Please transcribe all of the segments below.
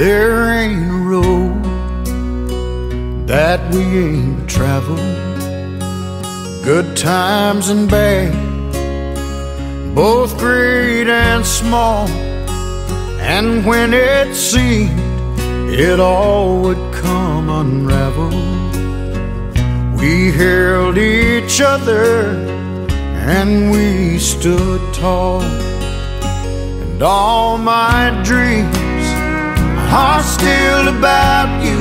There ain't a road that we ain't traveled. Good times and bad, both great and small. And when it seemed it all would come unraveled, we held each other and we stood tall. And all my dreams are still about you.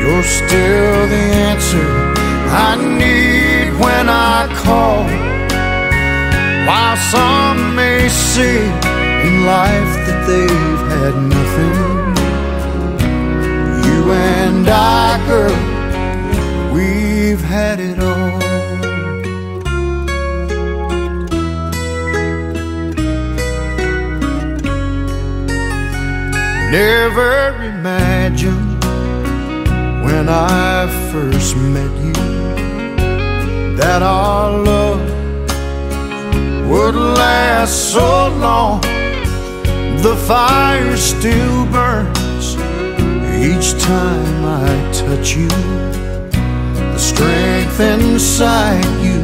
You're still the answer I need when I call. While some may see in life that they've had nothing, you and I, girl, we've had it all. Never imagined when I first met you that our love would last so long. The fire still burns each time I touch you. The strength inside you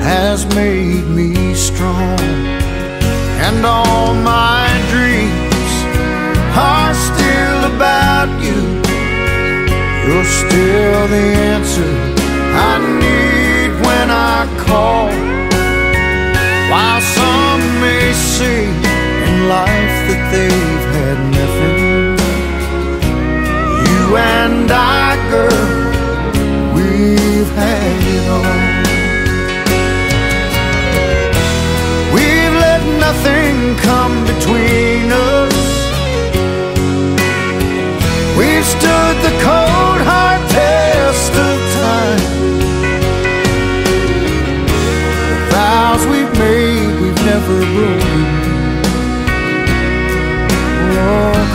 has made me strong, and all my You're still the answer I need when I call. While some may say in life that they've had nothing, you and I,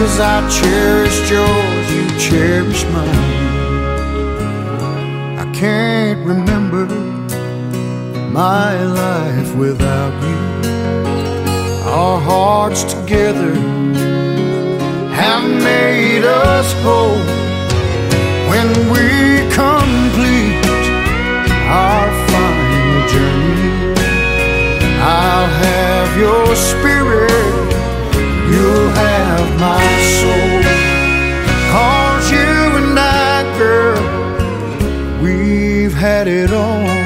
cause I cherished yours, you cherished mine. I can't remember my life without you. Our hearts together have made us whole when we had it all.